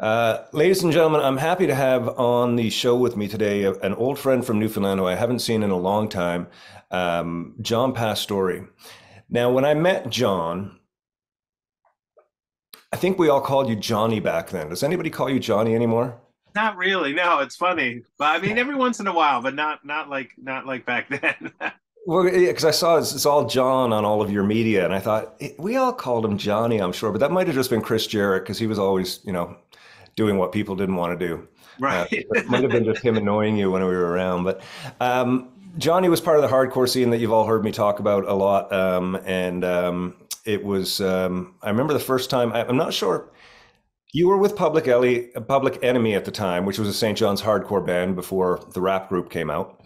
Uh, ladies and gentlemen, I'm happy to have on the show with me today an old friend from Newfoundland who I haven't seen in a long time, um, John Pastore. Now, when I met John, I think we all called you Johnny back then. Does anybody call you Johnny anymore? Not really. No, it's funny, but I mean, every once in a while, but not not like not like back then. Well, because I saw it's, it's, all John on all of your media, and I thought we all called him Johnny. I'm sure, but that might have just been Chris Jarrett because he was always, you know, doing what people didn't want to do. Right. Uh, it might have been just him annoying you when we were around, but. Um, Johnny was part of the hardcore scene that you've all heard me talk about a lot, um, and um, it was. Um, I remember the first time. I, am not sure you were with Public, Ellie, Public Enemy at the time, which was a St. John's hardcore band before the rap group came out.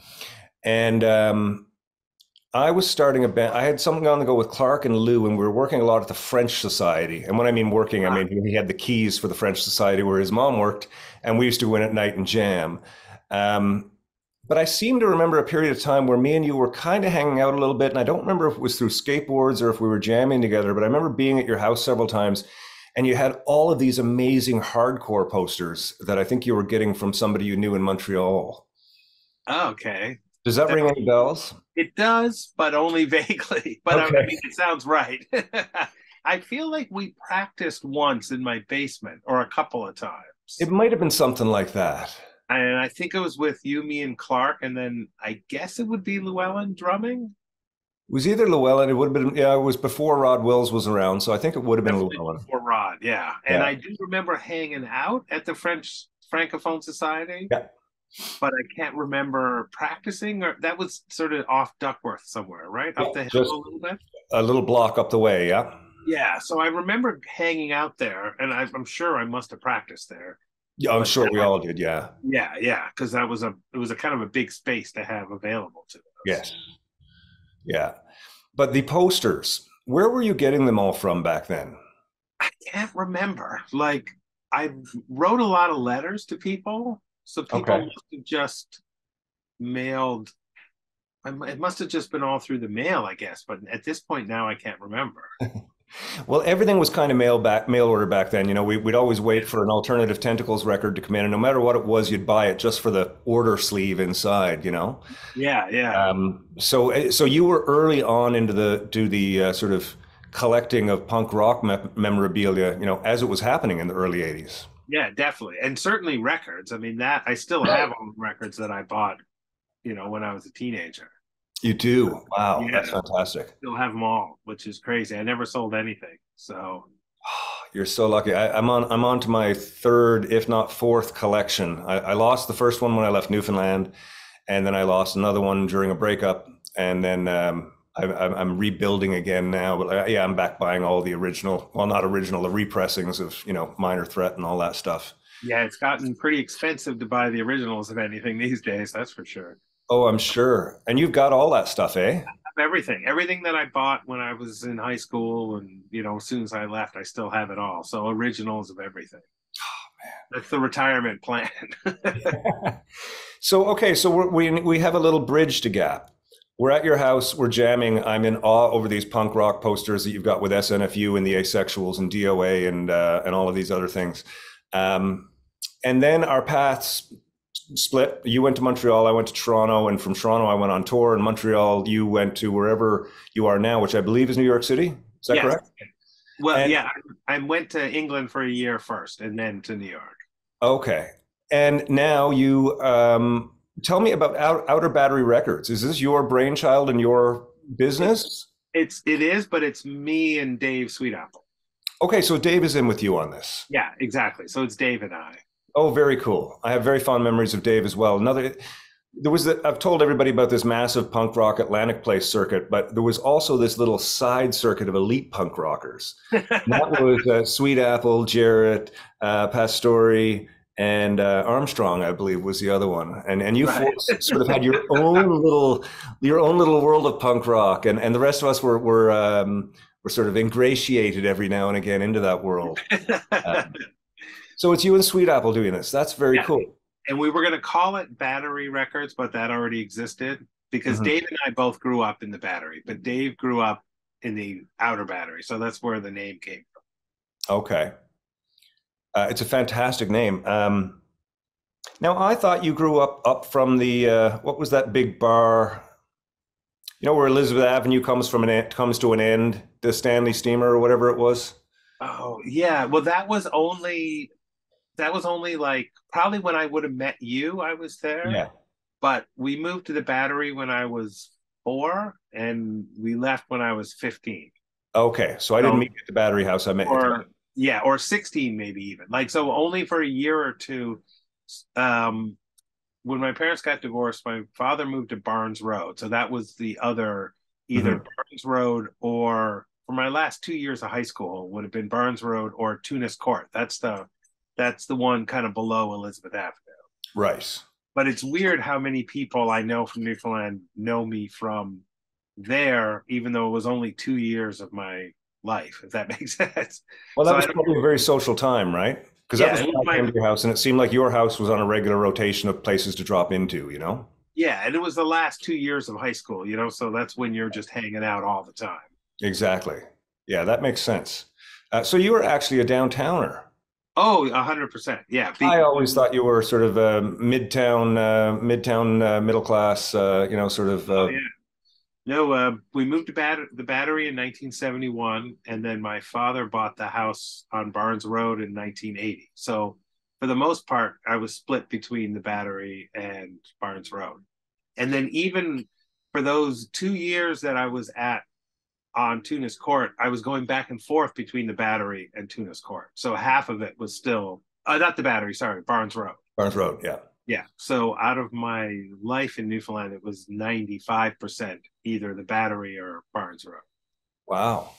And um, I was starting a band. I had something on the go with Clark and Lou, and we were working a lot at the French Society. And when I mean working, I mean he had the keys for the French Society where his mom worked, and we used to go in at night and jam. Um, but I seem to remember a period of time where me and you were kind of hanging out a little bit. And I don't remember if it was through skateboards or if we were jamming together, but I remember being at your house several times and you had all of these amazing hardcore posters that I think you were getting from somebody you knew in Montreal. Okay. Does that, ring any bells? It does, but only vaguely. But okay. I mean, it sounds right. I feel like we practiced once in my basement or a couple of times. It might have been something like that. And I think it was with you, me, and Clark, and then I guess it would be Llewellyn drumming. It was either Llewellyn. It would have been yeah. It was before Rod Wills was around, so I think it would have been Definitely Llewellyn. Before Rod, yeah. And yeah. I do remember hanging out at the French Francophone Society. Yeah. But I can't remember practicing, or that was sort of off Duckworth somewhere, right up the hill a little bit. A little block up the way, yeah. Yeah, so I remember hanging out there, and I, am sure I must have practiced there. Yeah, I'm but sure we all did. Yeah. Yeah, yeah, because that was a it was a kind of a big space to have available to us. Yes. Yeah. But the posters, where were you getting them all from back then? I can't remember. Like I wrote a lot of letters to people, so people okay. must have just mailed. It must have just been all through the mail, I guess. But at this point now, I can't remember. Well, everything was kind of mail back, mail order back then. You know, we, would always wait for an alternative tentacles record to come in, and no matter what it was, you'd buy it just for the order sleeve inside. You know. Yeah, yeah. Um, so, eh, so you were early on into the do the uh, sort of collecting of punk rock me- memorabilia. You know, as it was happening in the early '80s. Yeah, definitely, and certainly records. I mean, that I still have all the records that I bought. You know, when I was a teenager. You do? Wow, yeah. that's fantastic. Still have them all, which is crazy. I never sold anything, so you're so lucky. I, am on. I'm on to my third, if not fourth, collection. I, I, lost the first one when I left Newfoundland, and then I lost another one during a breakup, and then um, I, am rebuilding again now. But uh, yeah, I'm back buying all the original. Well, not original, the repressings of you know Minor Threat and all that stuff. Yeah, it's gotten pretty expensive to buy the originals of anything these days. That's for sure. Oh, I'm sure. And you've got all that stuff, eh? Everything, everything that I bought when I was in high school, and you know, as soon as I left, I still have it all. So originals of everything. Oh man, that's the retirement plan. so okay, so we we have a little bridge to gap. We're at your house. We're jamming. I'm in awe over these punk rock posters that you've got with SNFU and the Asexuals and DOA and uh, and all of these other things. Um, and then our paths split. You went to Montreal, I went to Toronto, and from Toronto I went on tour. In Montreal, you went to wherever you are now, which I believe is New York City. Is that yes. correct? Well, and, yeah, I went to England for a year first, and then to New York. Okay, and now you um, tell me about Out- Outer Battery Records. Is this your brainchild and your business? It's it is, but it's me and Dave Sweetapple. Okay, so Dave is in with you on this. Yeah, exactly. So it's Dave and I. Oh, very cool. I have very fond memories of Dave as well. Another, there was the, I've told everybody about this massive punk rock Atlantic Place circuit, but there was also this little side circuit of elite punk rockers. that was uh, Sweetapple, Jarrett, uh, Pastore, and uh, Armstrong, I believe, was the other one. And and you right. sort of had your own little your own little world of punk rock, and and the rest of us were were um, were sort of ingratiated every now and again into that world. Uh, so it's you and Sweetapple doing this. That's very yeah. cool. And we were going to call it Battery Records, but that already existed because mm-hmm. Dave and I both grew up in the Battery, but Dave grew up in the Outer Battery, so that's where the name came from. Okay. Uh, it's a fantastic name. Um, now, I thought you grew up up from the uh, what was that big bar? You know where Elizabeth Avenue comes from an comes to an end, the Stanley Steamer or whatever it was. Oh yeah, well that was only that was only like probably when I would have met you. I was there. Yeah. But we moved to the Battery when I was four, and we left when I was fifteen. Okay, so I didn't meet you at the Battery House. I met or, you. Yeah, or sixteen maybe even. Like so, only for a year or two. Um, when my parents got divorced, my father moved to Barnes Road, so that was the other either mm-hmm. Barnes Road or for my last two years of high school would have been Barnes Road or Tunis Court. That's the that's the one kind of below Elizabeth Avenue. Right. But it's weird how many people I know from Newfoundland know me from there, even though it was only two years of my life, if that makes sense. Well, that so was probably a very social time, right? Because yeah, that was when I came to your house, and it seemed like your house was on a regular rotation of places to drop into, you know? Yeah, and it was the last two years of high school, you know, so that's when you're just hanging out all the time. Exactly. Yeah, that makes sense. Uh, so you were actually a downtowner. Oh, hundred percent. Yeah. I always thought you were sort of a midtown, uh, midtown, uh, middle class. Uh, you know, sort of. Uh, oh, yeah. No, uh, we moved to bat- the Battery in 1971, and then my father bought the house on Barnes Road in 1980. So, for the most part, I was split between the Battery and Barnes Road. And then, even for those two years that I was at on Tunis Court, I was going back and forth between the Battery and Tunis Court. So half of it was still uh, not the Battery, sorry, Barnes Road. Barnes Road, yeah. Yeah. So out of my life in Newfoundland, it was 95% either the Battery or Barnes Road. Wow.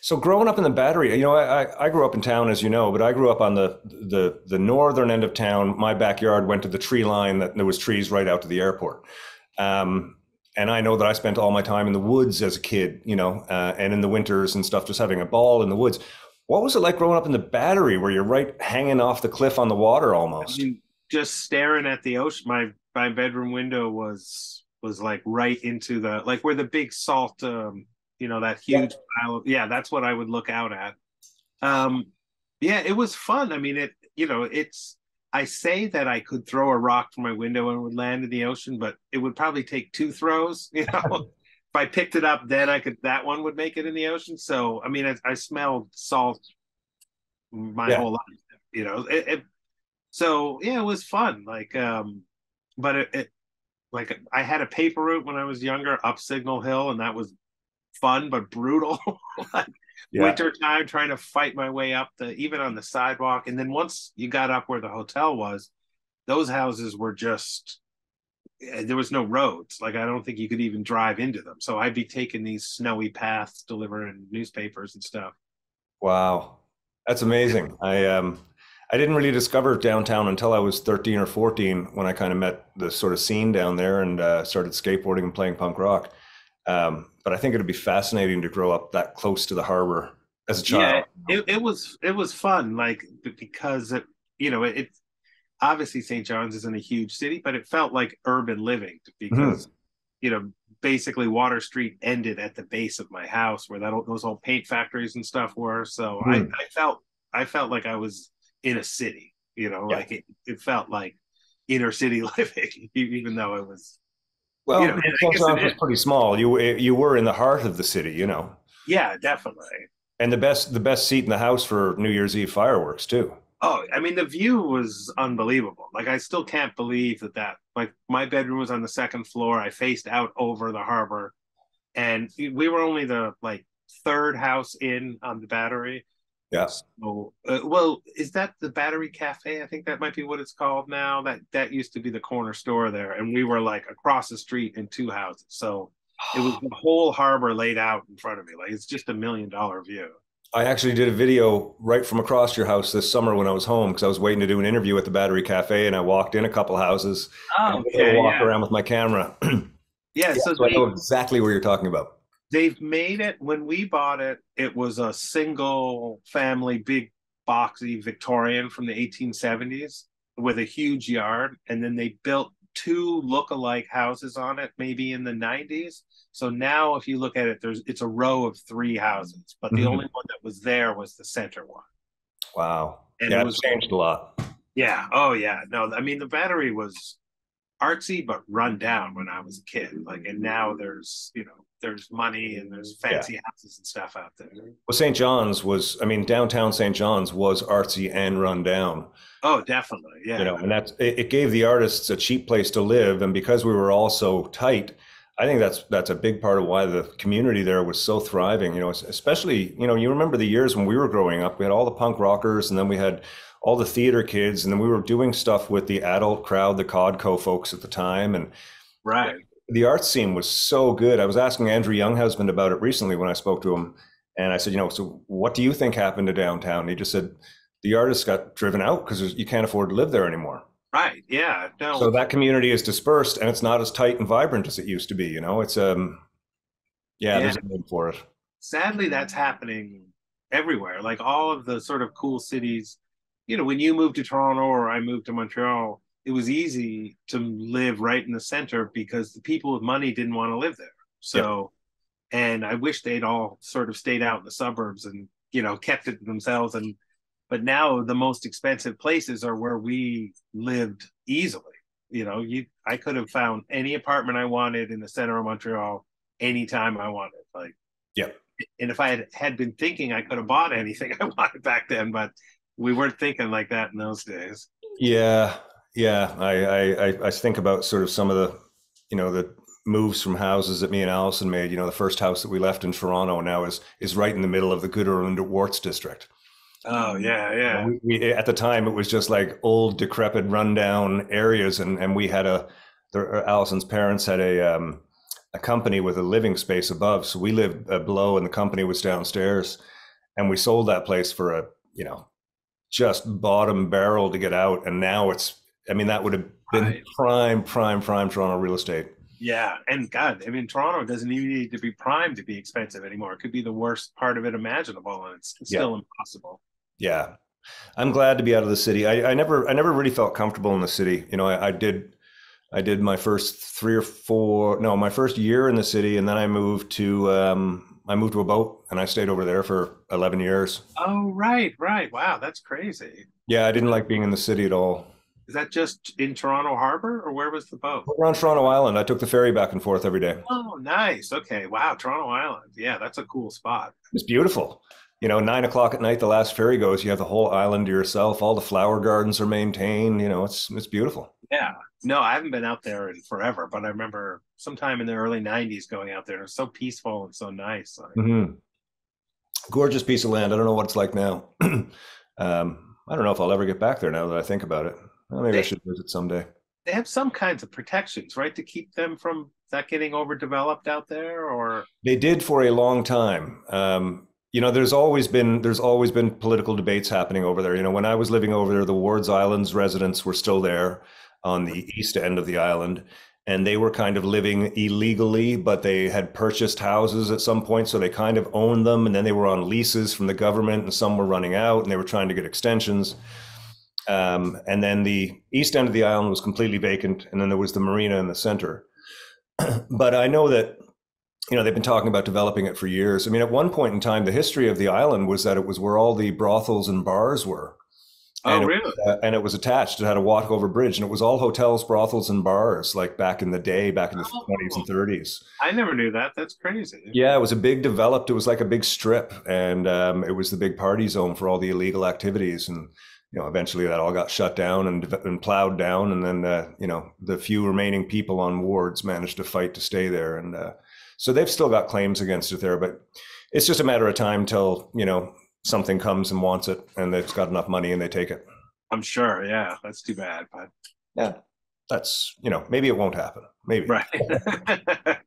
So growing up in the Battery, you know, I, I grew up in town, as you know, but I grew up on the, the the northern end of town. My backyard went to the tree line that there was trees right out to the airport. Um, and I know that I spent all my time in the woods as a kid, you know, uh, and in the winters and stuff, just having a ball in the woods. What was it like growing up in the Battery, where you're right hanging off the cliff on the water almost? I mean, just staring at the ocean. My my bedroom window was was like right into the like where the big salt, um, you know, that huge yeah. pile. Of, yeah, that's what I would look out at. Um, yeah, it was fun. I mean, it you know, it's I say that I could throw a rock from my window and it would land in the ocean, but it would probably take two throws. You know, if I picked it up, then I could that one would make it in the ocean. So I mean, I, I smelled salt my yeah. whole life. You know, it, it, so yeah, it was fun. Like, um, but it, it like I had a paper route when I was younger up Signal Hill, and that was fun but brutal. like, yeah. winter time trying to fight my way up the even on the sidewalk and then once you got up where the hotel was those houses were just eh, there was no roads like i don't think you could even drive into them so i'd be taking these snowy paths delivering newspapers and stuff wow that's amazing i um i didn't really discover downtown until i was 13 or 14 when i kind of met the sort of scene down there and uh, started skateboarding and playing punk rock um, but I think it'd be fascinating to grow up that close to the harbor as a child. Yeah, it, it was it was fun, like because it, you know it, it obviously St. John's isn't a huge city, but it felt like urban living because mm-hmm. you know basically Water Street ended at the base of my house where that those old paint factories and stuff were. So mm-hmm. I, I felt I felt like I was in a city, you know, yeah. like it, it felt like inner city living, even though it was well, you know, was pretty small. You you were in the heart of the city, you know. Yeah, definitely. And the best the best seat in the house for New Year's Eve fireworks too. Oh, I mean, the view was unbelievable. Like, I still can't believe that that like my bedroom was on the second floor. I faced out over the harbor, and we were only the like third house in on the battery. Yeah. So, uh, well, is that the Battery Cafe? I think that might be what it's called now. That that used to be the corner store there, and we were like across the street in two houses. So it was the whole harbor laid out in front of me. Like it's just a million dollar view. I actually did a video right from across your house this summer when I was home because I was waiting to do an interview at the Battery Cafe, and I walked in a couple houses. Oh, okay, walk yeah. around with my camera. yeah, yeah, so, so they, I know exactly what you're talking about they've made it when we bought it it was a single family big boxy victorian from the 1870s with a huge yard and then they built two look-alike houses on it maybe in the 90s so now if you look at it there's it's a row of three houses but the mm-hmm. only one that was there was the center one wow And yeah, it was changed a lot. Yeah. Oh yeah. No, I mean the battery was artsy but run down when I was a kid. Like and now there's, you know, there's money and there's fancy yeah. houses and stuff out there. Well, St. John's was, I mean, downtown St. John's was artsy and run down. Oh, definitely, yeah. You know, and that's it, it gave the artists a cheap place to live, and because we were all so tight, I think that's that's a big part of why the community there was so thriving. You know, especially you know, you remember the years when we were growing up. We had all the punk rockers, and then we had all the theater kids, and then we were doing stuff with the adult crowd, the Codco folks at the time, and right the art scene was so good. I was asking Andrew Younghusband about it recently when I spoke to him, and I said, you know, so what do you think happened to downtown? And he just said the artists got driven out because you can't afford to live there anymore. Right. Yeah. No. So that community is dispersed, and it's not as tight and vibrant as it used to be. You know, it's um, yeah, yeah. there's a need for it. Sadly, that's happening everywhere. Like all of the sort of cool cities. You know, when you moved to Toronto or I moved to Montreal, it was easy to live right in the center because the people with money didn't want to live there. So, and I wish they'd all sort of stayed out in the suburbs and you know kept it to themselves. And but now the most expensive places are where we lived easily. You know, you I could have found any apartment I wanted in the center of Montreal anytime I wanted. Like, yeah. And if I had, had been thinking, I could have bought anything I wanted back then, but we weren't thinking like that in those days. Yeah, yeah, I, I I think about sort of some of the, you know, the moves from houses that me and Allison made. You know, the first house that we left in Toronto now is is right in the middle of the Gooderham and Worts district. Oh yeah, yeah. We, we, at the time, it was just like old, decrepit, rundown areas, and and we had a. The, Allison's parents had a um, a company with a living space above, so we lived uh, below, and the company was downstairs, and we sold that place for a you know just bottom barrel to get out, and now it's I mean, that would have been right. prime, prime, prime Toronto real estate. Yeah, and God, I mean, Toronto doesn't even need to be prime to be expensive anymore. It could be the worst part of it imaginable, and it's still yeah. impossible. Yeah, I'm glad to be out of the city. I, I never, I never really felt comfortable in the city. You know, I, I did, I did my first three or four, no, my first year in the city, and then I moved to, um, I moved to a boat, and I stayed over there for 11 years. Oh, right, right. Wow, that's crazy. Yeah, I didn't like being in the city at all. Is that just in Toronto Harbor or where was the boat? We're on Toronto Island. I took the ferry back and forth every day. Oh, nice. Okay. Wow. Toronto Island. Yeah, that's a cool spot. It's beautiful. You know, nine o'clock at night, the last ferry goes. You have the whole island to yourself. All the flower gardens are maintained. You know, it's it's beautiful. Yeah. No, I haven't been out there in forever, but I remember sometime in the early '90s going out there. It was so peaceful and so nice. mm-hmm. Gorgeous piece of land. I don't know what it's like now. um, I don't know if I'll ever get back there now that I think about it. Well, maybe they, I should visit someday. They have some kinds of protections, right, to keep them from that getting overdeveloped out there, or they did for a long time. Um, you know, there's always been there's always been political debates happening over there. You know, when I was living over there, the Wards Islands residents were still there on the east end of the island, and they were kind of living illegally, but they had purchased houses at some point, so they kind of owned them, and then they were on leases from the government, and some were running out, and they were trying to get extensions. Um, and then the east end of the island was completely vacant, and then there was the marina in the center. but I know that you know they've been talking about developing it for years. I mean, at one point in time, the history of the island was that it was where all the brothels and bars were. Oh, and really? It, uh, and it was attached. It had a walk over bridge, and it was all hotels, brothels, and bars, like back in the day, back in the twenties and thirties. I never knew that. That's crazy. Yeah, it was a big developed. It was like a big strip, and um, it was the big party zone for all the illegal activities. And you know, eventually that all got shut down and, and plowed down, and then uh, you know the few remaining people on wards managed to fight to stay there, and uh, so they've still got claims against it there, but it's just a matter of time till you know something comes and wants it, and they've got enough money and they take it. I'm sure. Yeah, that's too bad, but yeah, that's you know maybe it won't happen. Maybe right.